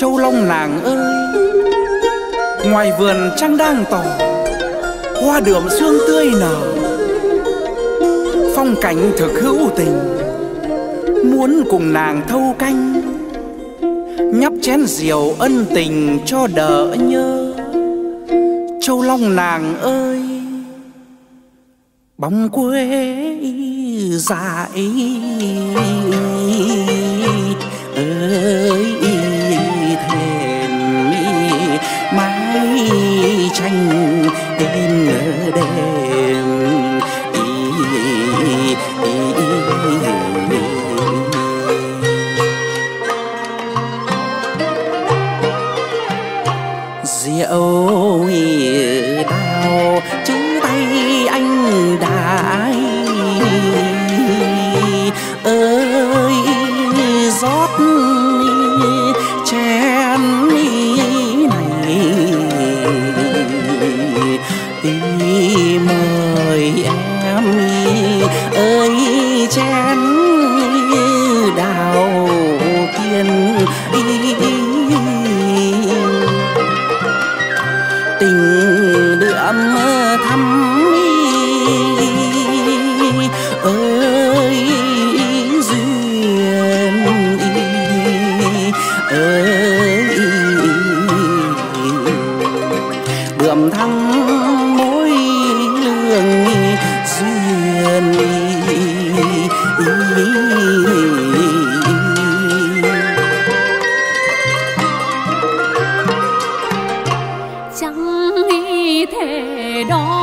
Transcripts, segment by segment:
châu long nàng ơi. Ngoài vườn trăng đang tỏ, hoa đượm sương tươi nở. Phong cảnh thực hữu tình, muốn cùng nàng thâu canh. Nhấp chén rượu ân tình cho đỡ nhớ. Châu long nàng ơi, bóng quê dại rượu đào chứ tay anh đại ơi rót duyên. Chẳng nghĩ thế đó.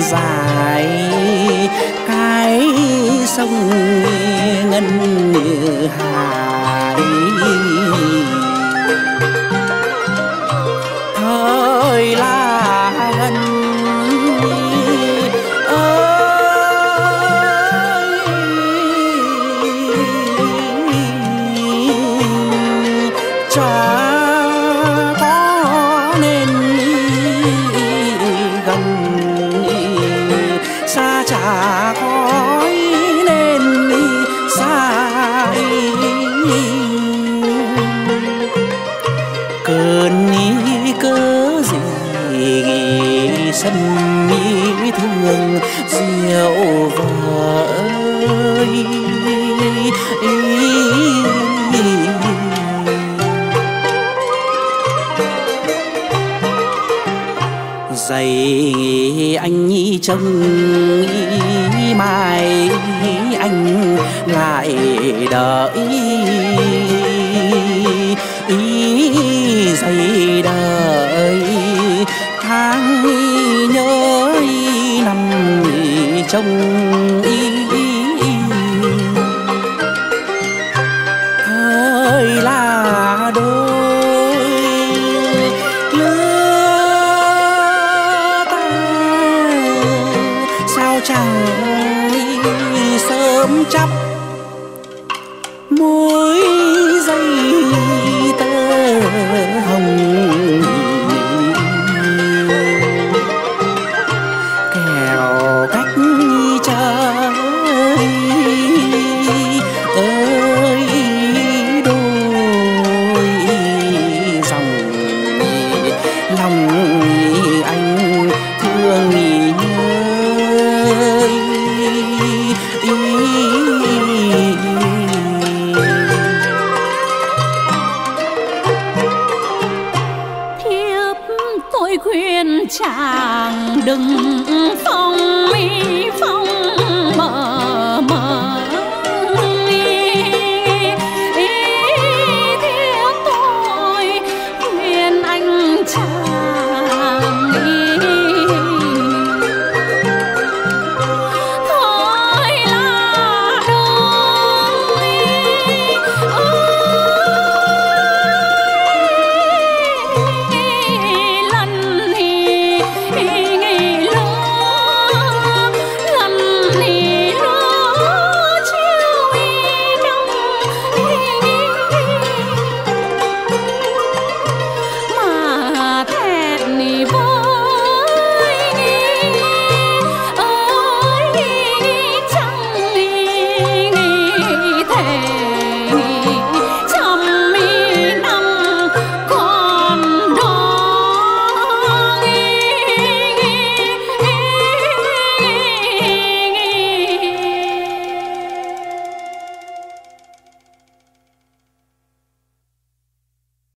Dài cái sông ngân hải thời là ngân ơi trời. Trông ý mai anh lại đợi. Ý dày đợi tháng nhớ năm trông ý. Chào. chàng đừng phong mi.